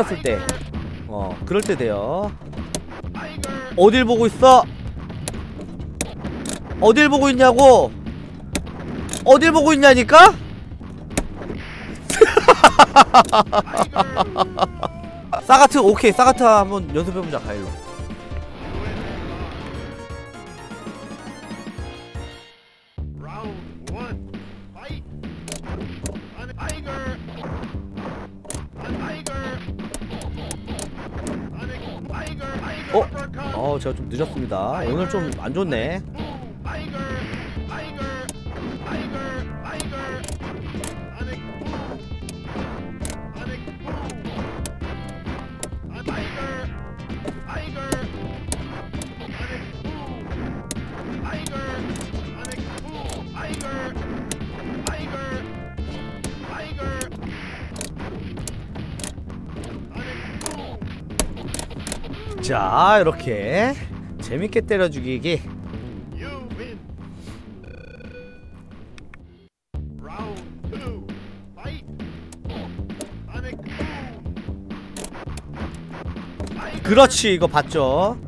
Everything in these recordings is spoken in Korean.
X였을 때. 어, 그럴 때 돼요. 어딜 보고 있어? 어딜 보고 있냐고? 어딜 보고 있냐니까? 사가트 오케이 사가트 한번 연습해보자 가일로 어? 어 제가 좀 늦었습니다 오늘 좀 안 좋네 자 이렇게 재밌게 때려 죽이기 그렇지 이거 봤죠.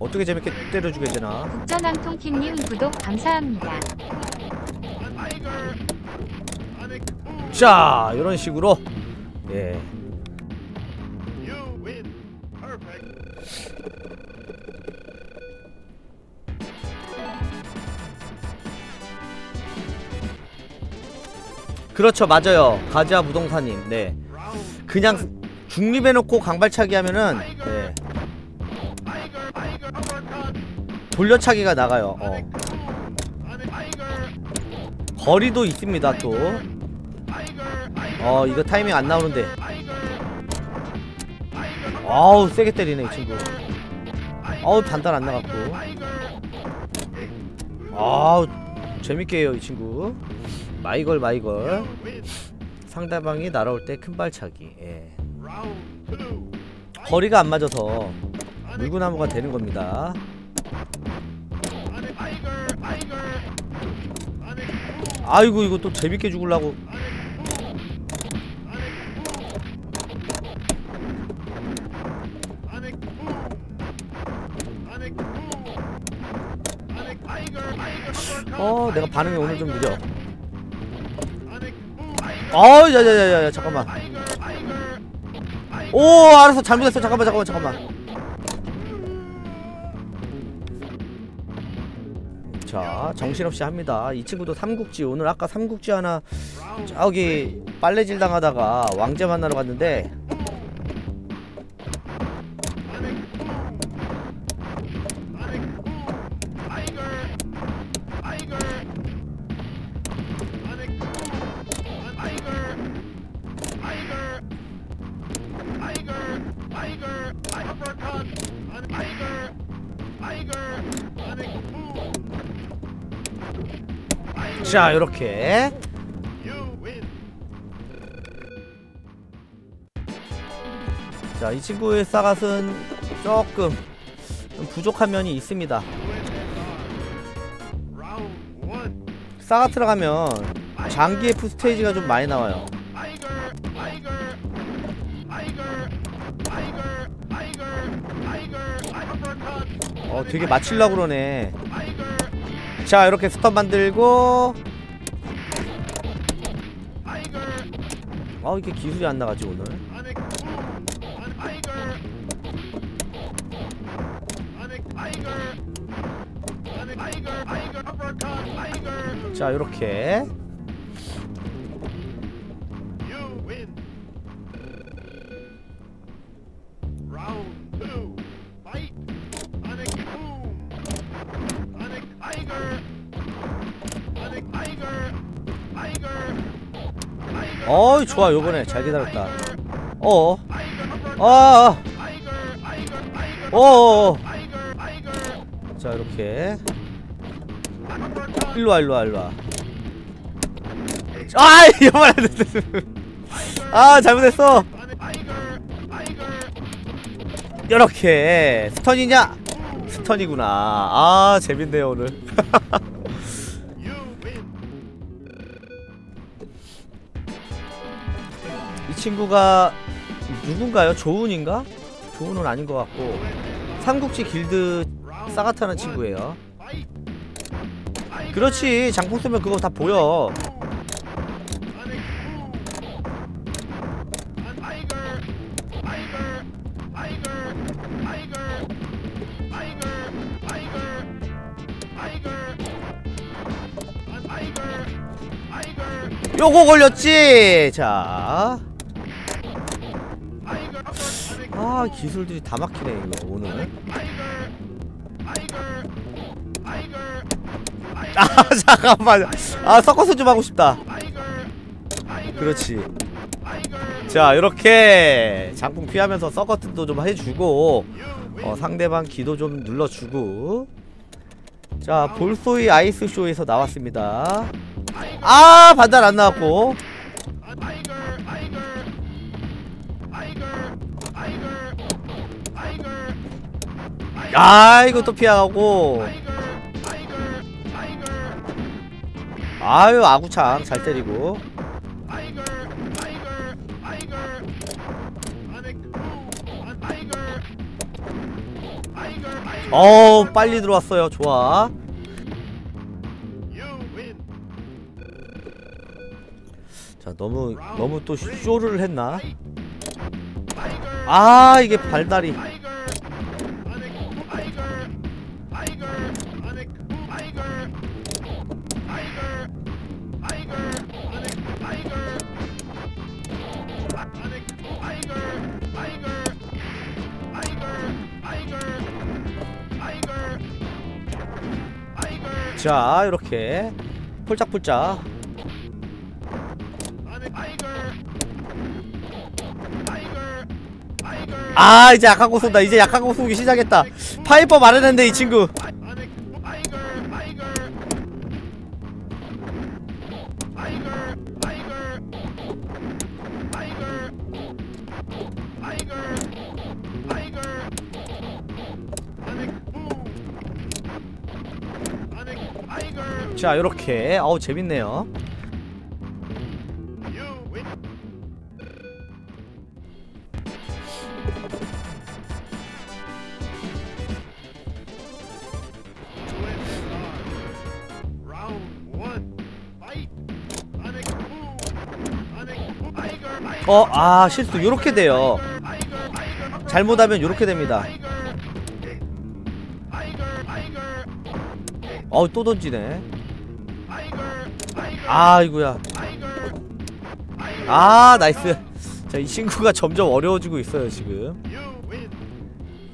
어떻게 재밌게 때려 죽여야 되나 국전왕통킹님 구독 감사합니다. 자 이런 식으로 예. 그렇죠 맞아요 가지아 부동산님 네 그냥 중립해놓고 강발차기 하면은 네. 돌려차기가 나가요 어. 거리도 있습니다 또 어 이거 타이밍 안 나오는데. 아우 세게 때리네 이 친구. 아우 단단 안 나갔고. 아우 재밌게 해요 이 친구. 마이걸 마이걸. 상대방이 날아올 때 큰 발차기 예. 거리가 안 맞아서 물구나무가 되는 겁니다. 아이고 이거 또 재밌게 죽으려고 어 내가 반응이 오늘 좀 느려. 어우 야야야야 잠깐만. 오 알았어. 잘못했어 잠깐만 잠깐만 잠깐만. 자 정신없이 합니다. 이 친구도 삼국지. 오늘 아까 삼국지 하나 저기 빨래질 당하다가 왕제 만나러 갔는데 자 요렇게. 자 이 친구의 싸갓은 조금 좀 부족한 면이 있습니다. 싸가 들어가면 장기 F 스테이지가 좀 많이 나와요. 어 되게 맞추려고 그러네 자 이렇게 스턴 만들고. 아 이게 기술이 안 나가지 오늘? 자 이렇게 어이 좋아 요번에 잘 기다렸다 Tiger! 어어 Tiger uppercut! 아 Tiger! Tiger! Tiger! 어어 Tiger! Tiger! 자 이렇게! 일로와 일로와 일로와 아 이번에 안 됐어 아 잘못했어! 이렇게 스턴이냐 스턴이구나 아 재밌네요 오늘 친구가 누군가요? 조은인가? 조은은 아닌 것 같고 삼국지 길드 one. 친구예요. 그렇지 장풍 쓰면 그거 다 보여. 요거 걸렸지. 자, 아 기술들이 다 막히네 이거 오늘. 아 잠깐만. 아 서커스 좀 하고 싶다. 그렇지. 자 이렇게 장풍 피하면서 서커트도 좀 해주고. 어, 상대방 기도 좀 눌러주고 자 볼소이 아이스쇼에서 나왔습니다 아 반달 안 나왔고 아 이거 또 피하고. 아유 아구창 잘 때리고. 어우 빨리 들어왔어요 좋아. 자 너무 너무 또 쇼를 했나. 아 이게 발다리 자 이렇게 폴짝폴짝. 아 이제 약한 거 쏜다. 이제 약한 거 쏘기 시작했다. 파이퍼 말해낸데 이 친구 자 이렇게 어우 재밌네요. 어 아 실수 요렇게 돼요. 잘못하면 요렇게 됩니다. 어우 또 던지네. Tiger. 아 나이스 자 이 친구가 점점 어려워지고 있어요 지금.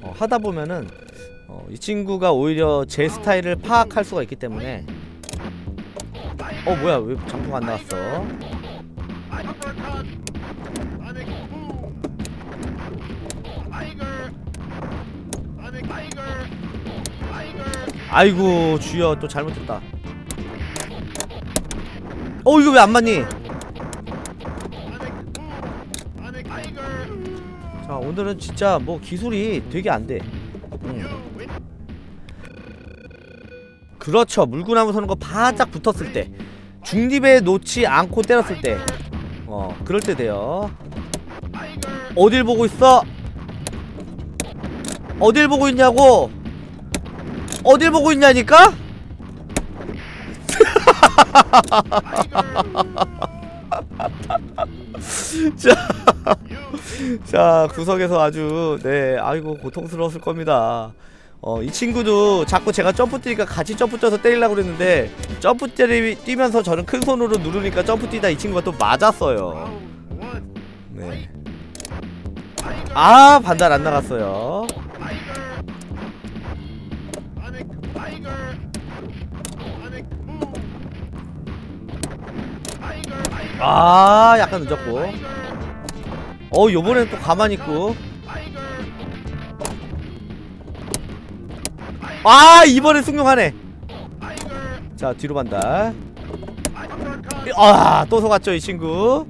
어, 하다 보면은 어, 이 친구가 오히려 제 스타일을 파악할 수가 있기 때문에 어 뭐야 왜 장풍 안 나왔어. 아이고 주여 또 잘못했다 어 이거 왜 안 맞니. 자 오늘은 진짜 뭐 기술이 되게 안돼 win. 그렇죠 물구나무 서는 거 바짝 붙었을 때 중립에 놓지 않고 때렸을 때 어 그럴 때 돼요. 어딜 보고 있어 어딜 보고 있냐고 어딜 보고 있냐니까 Win. 자 구석에서 아주 네 아이고 고통스러웠을 겁니다 어 이 친구도 자꾸 제가 점프 뛰니까 같이 점프 뛰어서 때리려고 그랬는데 점프 때리, 뛰면서 저는 큰 손으로 누르니까 점프 뛰다 이 친구가 또 맞았어요. 네. 아 반달 안 나갔어요 아 약간 늦었고. 어 요번엔 또 가만히 있고. 아 이번엔 Tiger. 자 뒤로 반달 Uppercut. 아또 속았죠 이 친구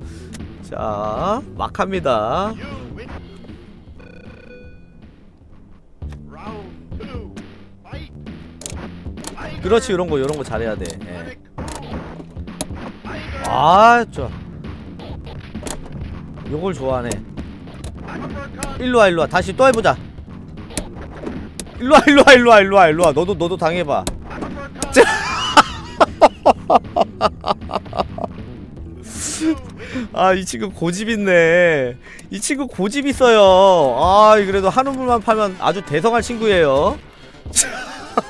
자 막합니다. 그렇지 이런 거 이런 거 잘해야 돼. 예. 아, 좋아. 요걸 좋아하네. 일로 와, 일로 와. 다시 또 해보자. 일로 와, 일로 와, 일로 와, 일로 와, 일로 와. 너도 너도 당해봐. 아, 이 친구 고집 있네. 이 친구 고집 있어요. 아, 그래도 한우물만 팔면 아주 대성할 친구예요.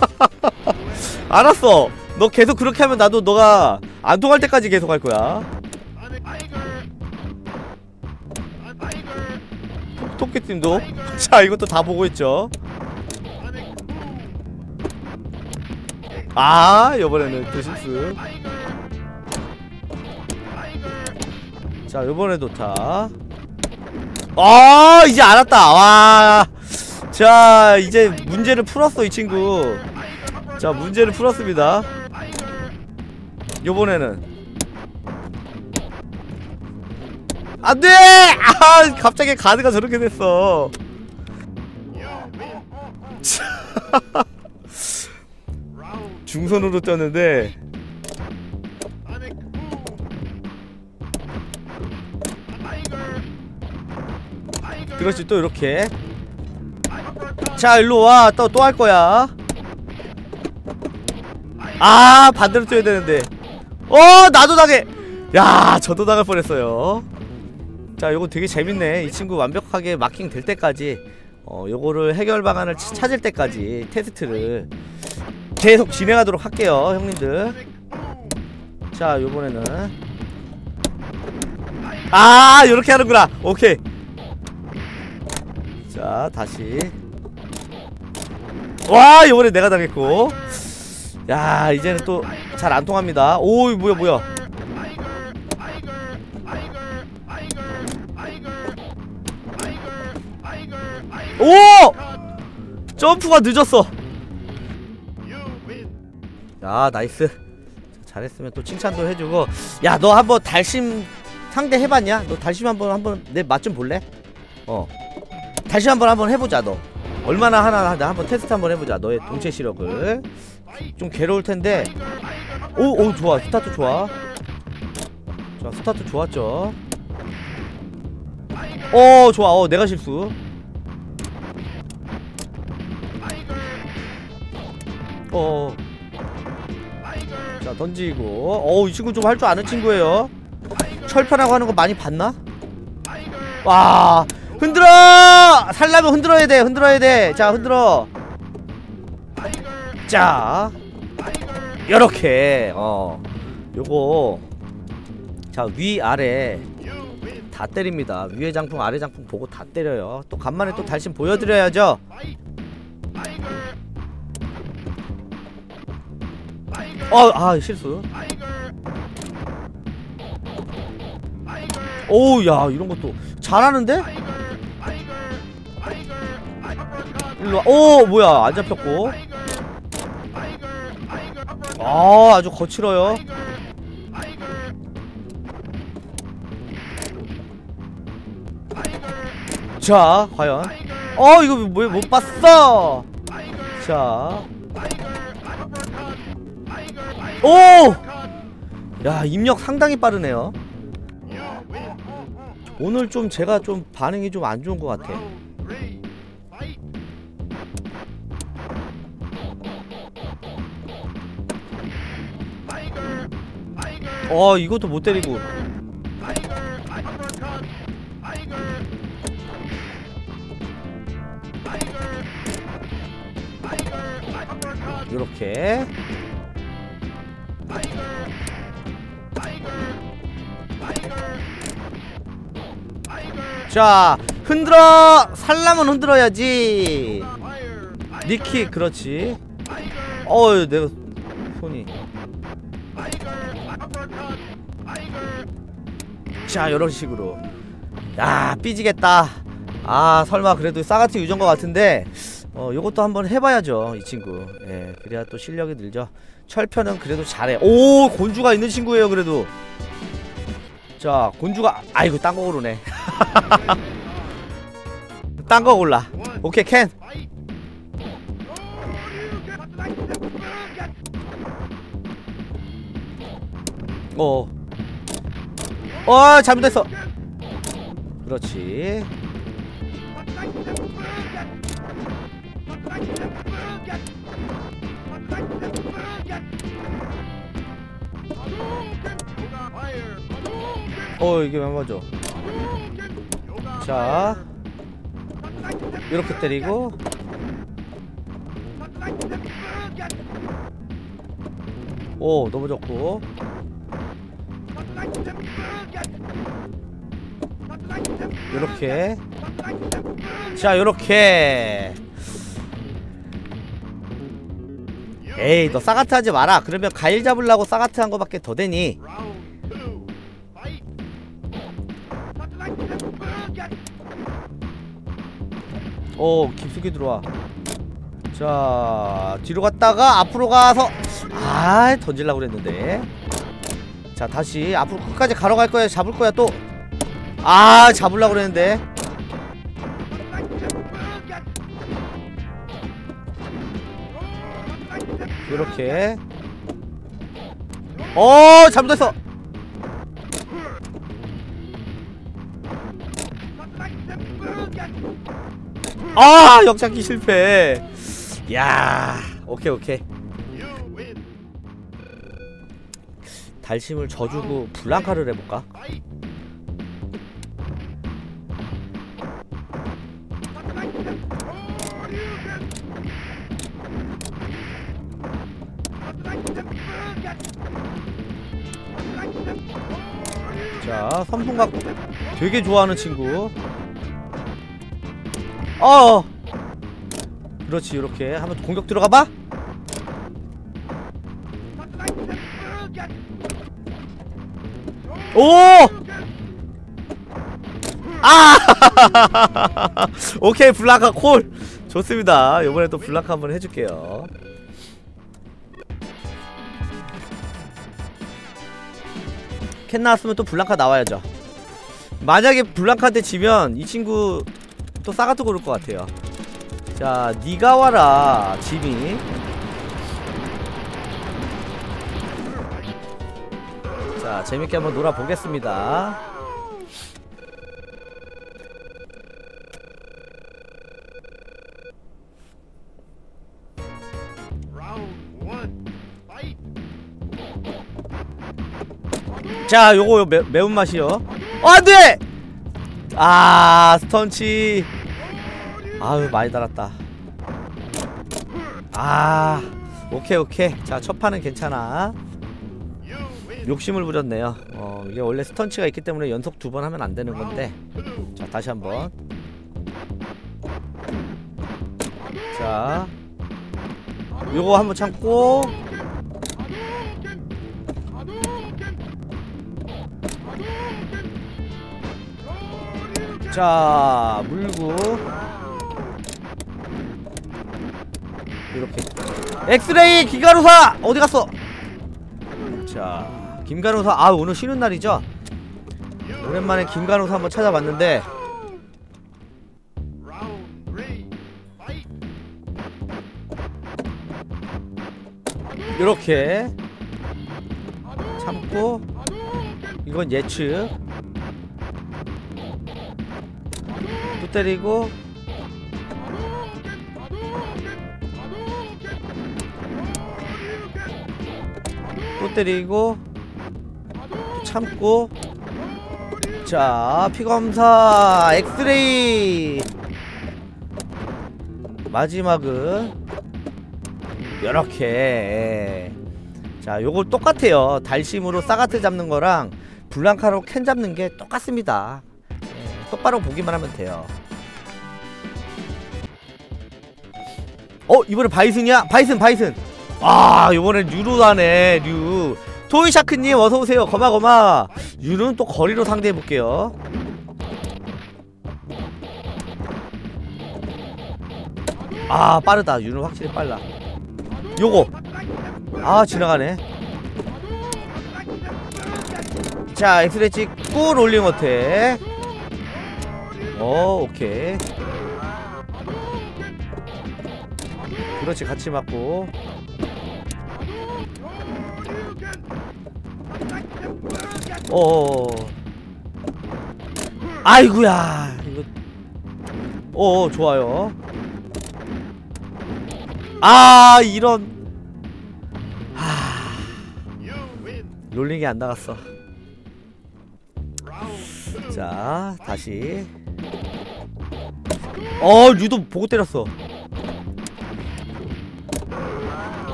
알았어. 너 계속 그렇게 하면 나도 너가 안 통할 때까지 계속 할 거야. 토끼팀도. 자, 이것도 다 보고 있죠. 아, 이번에는 또 실수. 자, 요번에도 타. 아, 이제 알았다. 와. 자, 이제 문제를 풀었어, 이 친구. 자, 문제를 풀었습니다. 요번에는. 안 돼! 아, 갑자기 가드가 저렇게 됐어. 중선으로 떴는데 그렇지 또 이렇게 자 일로 와 또 또 할 거야 아 반대로 뛰어야 되는데 어 나도 당해. 야 저도 당할 뻔했어요. 자 요거 되게 재밌네. 이 친구 완벽하게 마킹 될 때까지 어 요거를 해결 방안을 치- 찾을 때까지 테스트를 계속 진행하도록 할게요 형님들. 자 요번에는. 아 요렇게 하는구나. 오케이. 자 다시. 와 이번에 내가 당했고 야 이제는 또 잘 안 통합니다. 오 뭐야 뭐야. 오! 점프가 늦었어. 야 나이스. 잘했으면 또 칭찬도 해주고. 야 너 한번 달심 상대 해봤냐? 너 달심 한번 한번 내 맛 좀 볼래? 어. 달심 한번 한번 해보자 너. 얼마나 하나 나 한번 테스트 한번 해보자 너의 동체 시력을 좀 괴로울 텐데. 오오 좋아. 스타트 좋아. 자 스타트 좋았죠. 어 좋아. 어 내가 실수. 어. 자 던지고. 어이 친구 좀 할 줄 아는 친구예요. 철편하고 하는 거 많이 봤나? 와 흔들어! 살려면 흔들어야 돼. 흔들어야 돼자 흔들어 자 요렇게 어 요거 자 위아래 다 때립니다 위에 장풍 아래 장풍 보고 다 때려요 또 간만에 또 달심 보여드려야죠 어, 아 실수. 오, 야 이런 것도 잘하는데? 일로 와. 오, 뭐야 안 잡혔고. 아, 아주 거칠어요. 자, 과연. 어, 이거 뭐야 못 봤어. 자. 오! 야 입력 상당히 빠르네요 오늘 좀 제가 좀 반응이 좀 안 좋은 것 같아 어 이것도 못 때리고. 요렇게. 자 흔들어! 살라면 흔들어야지. 니키 그렇지. 어우 내가 손이 자 이런 식으로. 야 삐지겠다. 아 설마 그래도 싸가트 유전거 같은데 어 요것도 한번 해봐야죠 이 친구. 예 그래야 또 실력이 늘죠. 철편은 그래도 잘해. 오 곤주가 있는 친구예요 그래도. 자 곤주가 아이고 딴거 오르네. 딴거 올라. 오케이 캔. 어. 어, 잘못했어. 그렇지. 어, 이게 왜 맞아? 자, 이렇게 때리고. 오, 좋고. 요렇게. 자, 요렇게. 에이, 너 싸가트 하지 마라. 그러면 가일 잡으려고 싸가트 한 거밖에 더 되니? 오, 깊숙이 들어와. 자, 뒤로 갔다가 앞으로 가서 아, 던질라고 그랬는데. 자, 다시 앞으로 끝까지 가러 갈 거야. 잡을 거야 또. 아, 잡으려고 그랬는데. 이렇게. 어, 잘못했어. 아, 역잡기 실패. 야, 오케이 오케이. 달심을 져주고 블랑카를 해볼까? 자, 선풍각 되게 좋아하는 친구. 어. 그렇지, 이렇게 한번 공격 들어가봐. 오! 아! 오케이, 블랑카 콜. 좋습니다. 이번에 또 블랑카 한번 해줄게요. 캔 나왔으면 또 블랑카 나와야죠. 만약에 블랑카한테 지면 이 친구 또 싸가또 고를 것 같아요. 자, 니가 와라, 지미. 자, 재밌게 한번 놀아보겠습니다. 자, 요거 매, 매운맛이요. 어, 안 돼! 아, 스턴치. 아유, 많이 달았다. 아, 오케이, 오케이. 자, 첫 판은 괜찮아. 욕심을 부렸네요. 어, 이게 원래 스턴치가 있기 때문에 연속 두 번 하면 안 되는 건데. 자, 다시 한 번. 자. 요거 한번 참고. 자, 물고. 이렇게. 엑스레이 기가루사! 어디 갔어? 자, 김간호사. 아, 오늘 쉬는 날이죠? 오랜만에 김간호사 한번 찾아봤는데. 이렇게 참고 이건 예측 또 때리고 또 때리고 또 참고. 자 피검사 엑스레이. 마지막은 요렇게. 자 요걸 똑같아요. 달심으로 싸가트 잡는 거랑 블랑카로 캔 잡는 게 똑같습니다. 예, 똑바로 보기만 하면 돼요. 어 이번에 바이슨이야? 바이슨 바이슨. 아 요번엔 류로 하네 류 토이샤크님 어서오세요. 거마거마. 류는 또 거리로 상대해볼게요. 아 빠르다. 류는 확실히 빨라. 요거. 아 지나가네. 자 엑스레이 찍고 롤링 어택. 어 오케이. 그렇지 같이 맞고 어. 아이구야. 이거. 어, 좋아요. 아, 이런. Win. 롤링이 안 나갔어. 자, 다시. 어, 류도 보고 때렸어.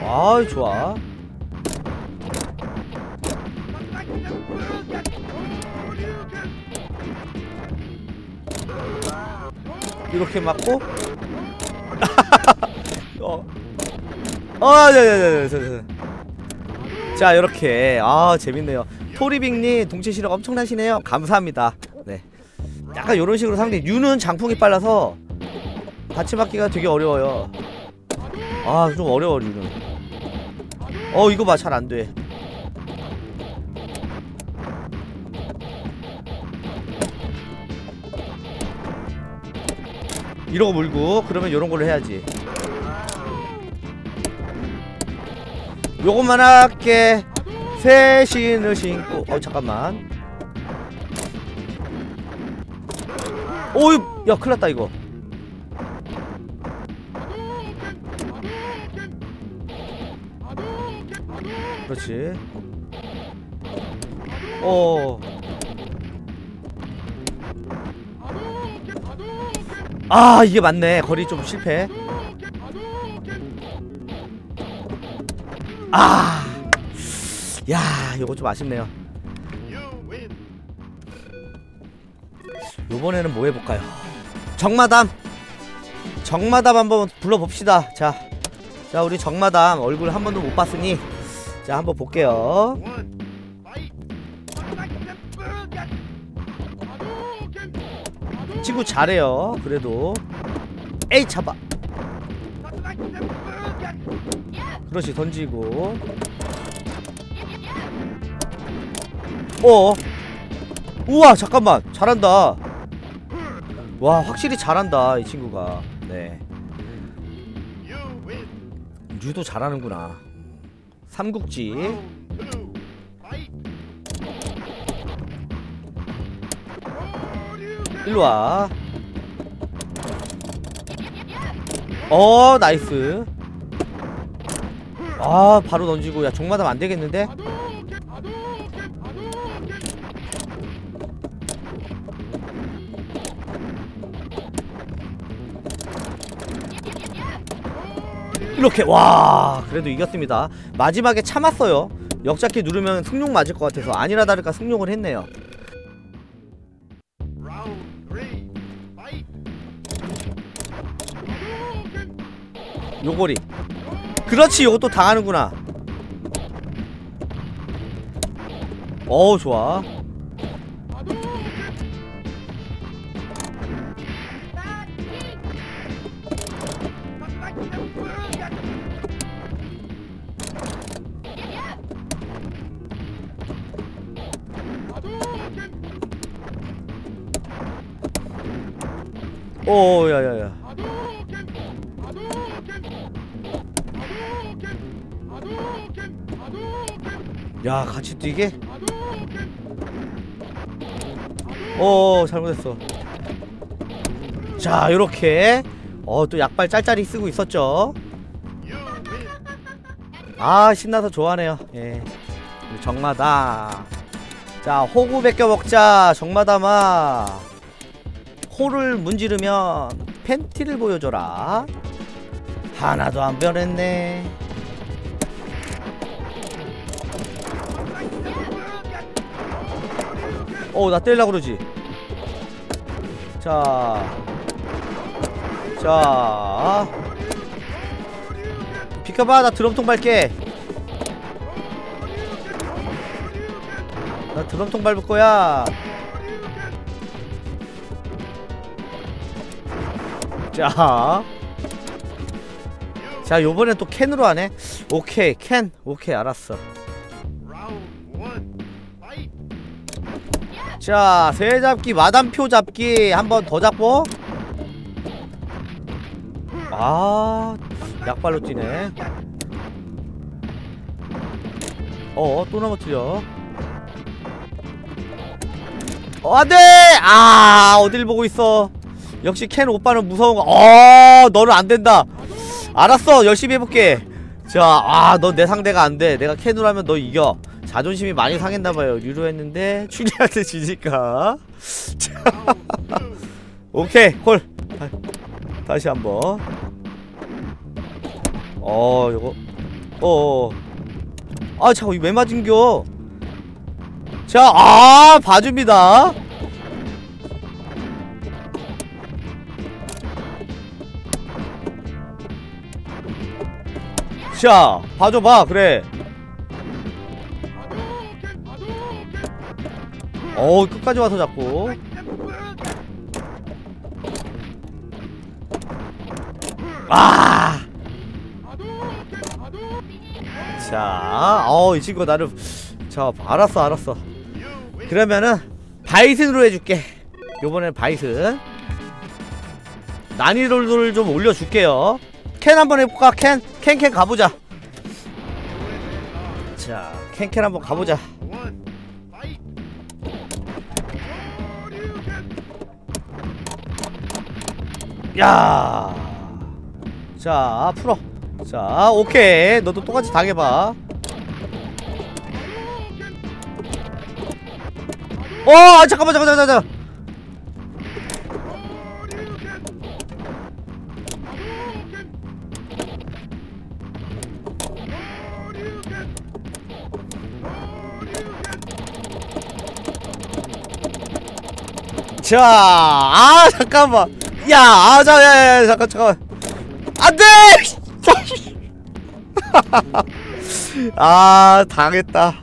아, 좋아. 이렇게 맞고. 어. 아, 네, 네, 네, 네, 네. 자, 이렇게. 아, 재밌네요. 토리빅님 동체 시력 엄청나시네요. 감사합니다. 네. 약간 이런 식으로 상대 유는 장풍이 빨라서 같이 맞기가 되게 어려워요. 아, 좀 어려워 유는. 어, 이거 봐, 잘 안 돼. 이러고 물고 그러면 요런 걸로 해야지. 요것만 할게. 새 신을 신고 어 잠깐만 오이 야 큰일났다 이거 그렇지 어. 아 이게 맞네 거리 좀 실패 아 야, 요거 좀 아쉽네요. 요번에는 뭐 해볼까요? 정마담! 정마담 한번 불러봅시다. 자, 자, 우리 정마담 얼굴 한 번도 못 봤으니, 자, 한번 볼게요. 친구 잘해요. 그래도. 에이, 잡아. 그렇지, 던지고. 어. 우와, 잠깐만. 잘한다. 와, 확실히 잘한다, 이 친구가. 네. 유도 잘하는구나. 삼국지. 일로 와. 어, 나이스. 아, 바로 던지고. 야, 종마담 안 되겠는데? 이렇게 와 그래도 이겼습니다 마지막에 참았어요 역잡기 누르면 승룡 맞을 것 같아서 아니나 다를까 승룡을 했네요 요거리. 그렇지 요것도 당하는구나. 어우 좋아. 오 야야야 야 같이 뛰게? 오 잘못했어. 자 요렇게. 어 또 약발 짤짤이 쓰고 있었죠. 아 신나서 좋아하네요. 예. 정마다. 자 호구 벗겨 먹자 정마담아 호를 문지르면 팬티를 보여줘라. 하나도 안 변했네 어나 때리려고 그러지 자 자. 비켜봐, 나 드럼통 밟게. 나 드럼통 밟을 거야. 자. 자, 요번엔 또 캔으로 하네. 오케이, 캔. 오케이, 알았어. 자, 새 잡기, 마담표 잡기 한 번 더 잡고. 아, 약발로 뛰네. 어, 또 넘어뜨려. 어, 안 돼! 아, 어딜 보고 있어. 역시 켄 오빠는 무서운 거. 어, 너는 안 된다. 알았어, 열심히 해볼게. 자, 아, 너내 상대가 안 돼. 내가 켄으로 하면 너 이겨. 자존심이 많이 상했나봐요. 류로 했는데, 추리한테 지니까. 자, 오케이, 콜. 다, 다시 한 번. 어, 요거. 어. 아, 잠깐, 이거 왜 맞은겨? 자, 아, 봐줍니다. 자, 봐줘봐, 그래. 어, 끝까지 와서 잡고. 아! 자, 어, 이 친구 나를. 자, 알았어, 알았어. 그러면은, 바이슨으로 해줄게. 요번엔 바이슨. 난이도를 좀 올려줄게요. 캔 한번 해볼까? 캔? 캔, 캔 가보자. 자, 캔, 캔 한번 가보자. 야. 자, 풀어. 자, 오케이. 너도 똑같이 당해봐. 어, 아, 잠깐만, 잠깐만, 잠깐만. 자, 아, 잠깐만. 야, 아, 자, 야, 야, 야, 잠깐, 잠깐만. 안 돼! 아, 당했다.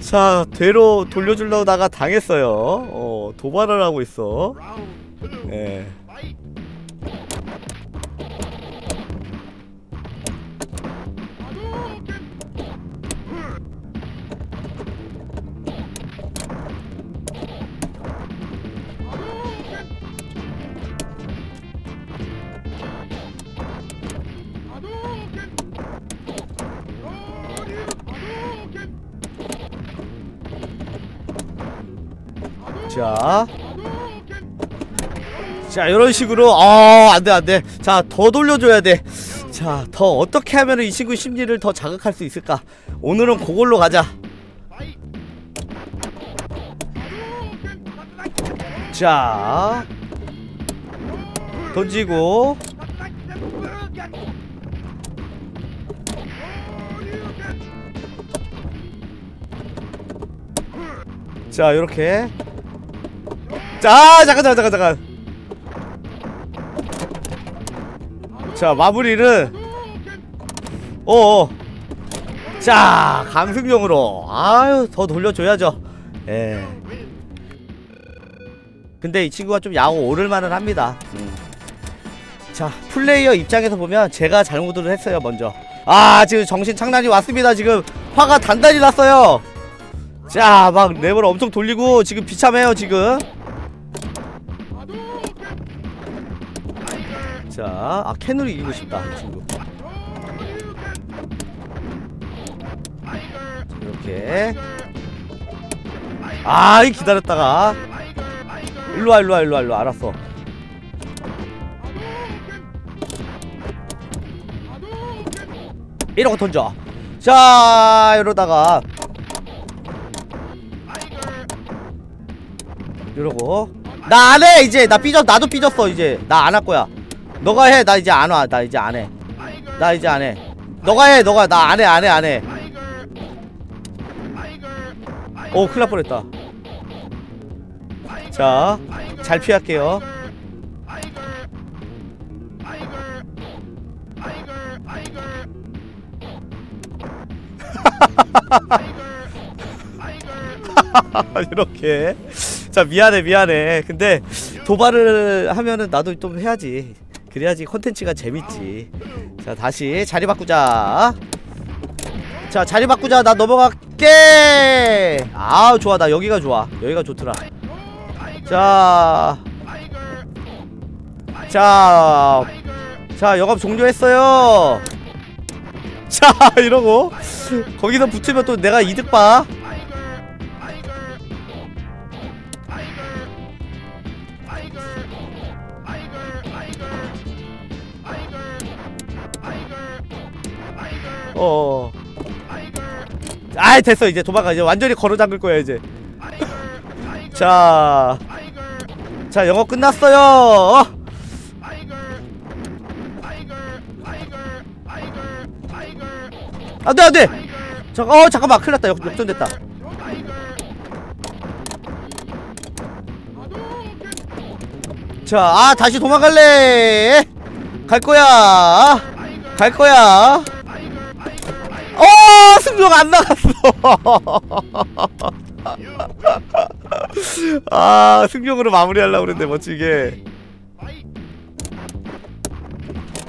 자, 되로 돌려주려다가 당했어요. 어, 도발을 하고 있어. 예. Fight. 자. 자, 이런 식으로, 어, 안 돼, 안 돼. 자, 더 돌려줘야 돼. 자, 더 어떻게 하면 이 친구 심리를 더 자극할 수 있을까? 오늘은 그걸로 가자. 자. 던지고. 자, 요렇게. 자, 잠깐, 잠깐, 잠깐, 잠깐. 자, 마무리는. 어어. 자, 강승용으로. 아유, 더 돌려줘야죠. 예. 근데 이 친구가 좀 야구 오를만은 합니다. 음. 자, 플레이어 입장에서 보면 제가 잘못을 했어요, 먼저. 아, 지금 정신 장난이 왔습니다. 지금 화가 단단히 났어요. 자, 막 랩을 엄청 돌리고 지금 비참해요, 지금. 자, 아 캔으로 이기고 싶다, 이 친구. 이렇게. 아, 이 기다렸다가. 일로와, 일로와, 일로와, 일로와. 알았어. 이러고 던져. 자, 이러다가. 이러고. 나 안 해, 이제. 나 삐졌, 나도 삐졌어, 이제. 나 안 할 거야. 너가 해, 나 이제 안 와. 나 이제 안 해. 나 이제 안 해. 너가 해, 너가. 나 안 해, 안 해, 안 해. 오, 큰일 날 뻔했다. 자, 잘 피할게요. 이렇게. 자, 미안해, 미안해. 근데 도발을 하면은 나도 좀 해야지. 그래야지 컨텐츠가 재밌지. 자, 다시 자리 바꾸자. 자, 자리 바꾸자. 나 넘어갈게. 아, 좋아. 나 여기가 좋아. 여기가 좋더라. 자. 자. 자, 영업 종료했어요. 자, 이러고 거기서 붙으면 또 내가 이득 봐 어. 아 됐어 이제 도망가 이제 완전히 걸어 잠글 거야 이제. 자, 자 영어 끝났어요. 안돼 안돼. 잠깐 어 잠깐만 큰일 났다 역, 역전됐다. 자, 아 다시 도망갈래. 갈 거야. 갈 거야. 어 승용 안 나갔어. 아 승용으로 마무리하려고 그랬는데 멋지게.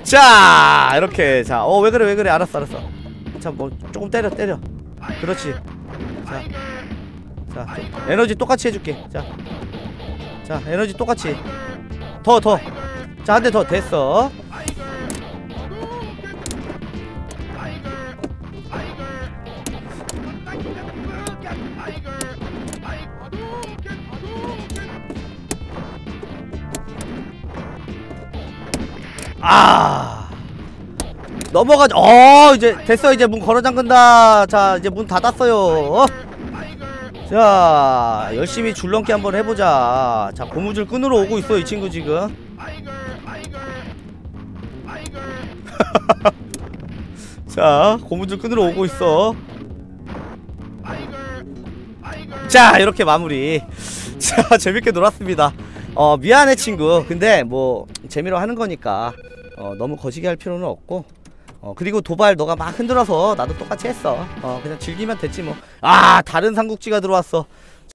자 이렇게 자어 왜 그래 왜 그래 알았어 알았어. 자뭐 조금 때려 때려. 그렇지. 자, 자 에너지 똑같이 해줄게. 자, 자 에너지 똑같이. 더 더. 자 한 대 더 됐어. 아. 넘어가 어 이제 됐어. 이제 문 걸어 잠근다. 자 이제 문 닫았어요. 자 열심히 줄넘기 한번 해보자. 자 고무줄 끈으로 오고 있어 이 친구 지금. 자 고무줄 끈으로 오고 있어. 자 이렇게 마무리. 자 재밌게 놀았습니다. 어 미안해 친구. 근데 뭐 재미로 하는 거니까 어 너무 거시기 할 필요는 없고 어 그리고 도발 너가 막 흔들어서 나도 똑같이 했어. 어 그냥 즐기면 됐지 뭐아 다른 삼국지가 들어왔어